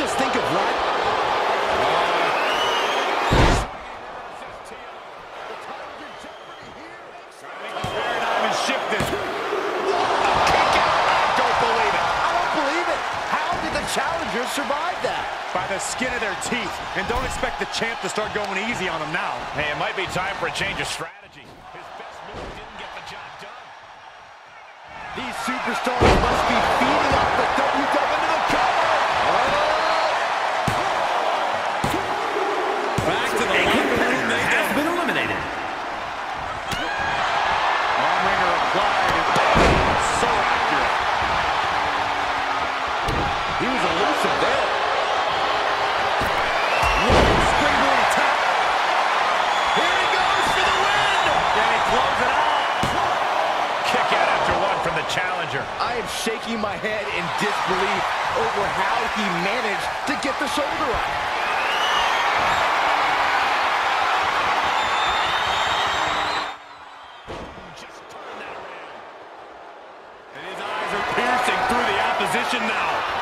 just think of what? Paradigm that? By the skin of their teeth. And don't expect the champ to start going easy on him now. Hey, it might be time for a change of strategy. His best move didn't get the job done. These superstars must be He was elusive there. Springboard attack. Here he goes for the win. Can he it out? Kick out after one from the challenger. I am shaking my head in disbelief over how he managed to get the shoulder up. Just turn that around. And his eyes are piercing through the opposition now.